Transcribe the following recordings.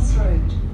Thomas Road.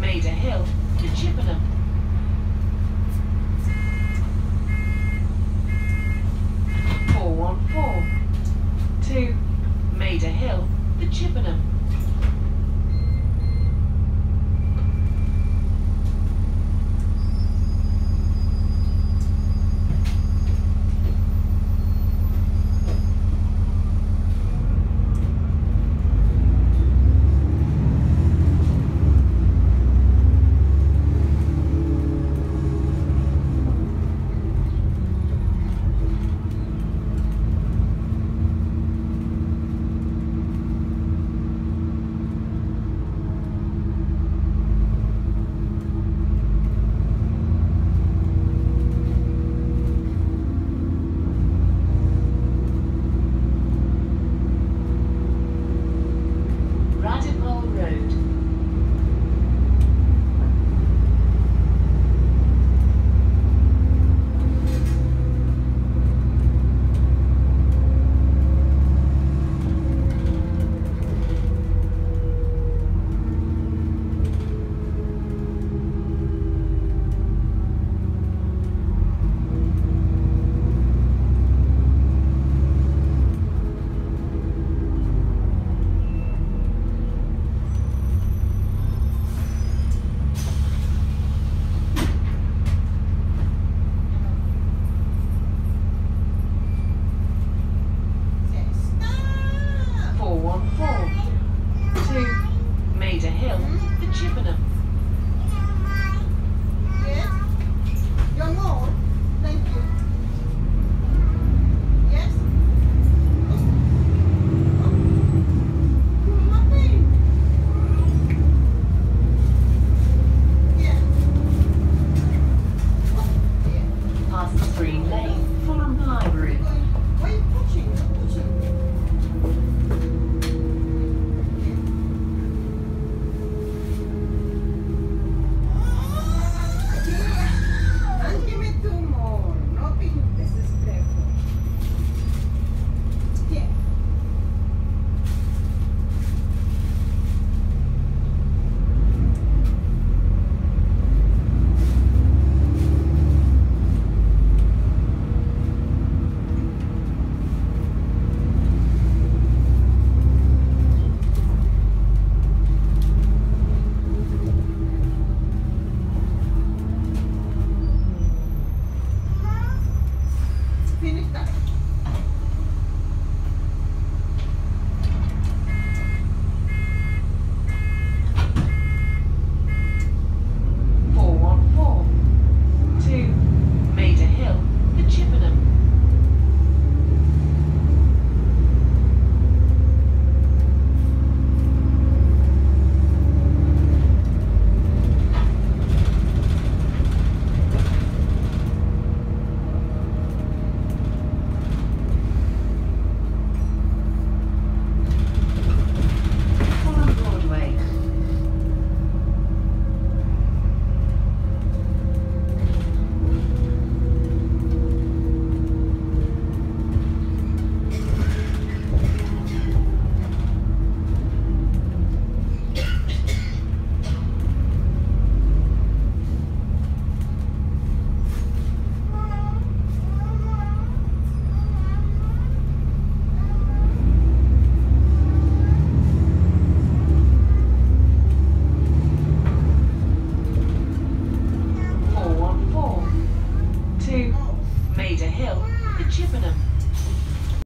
Maida Hill to Chippenham. Four one four two Maida Hill to Chippenham.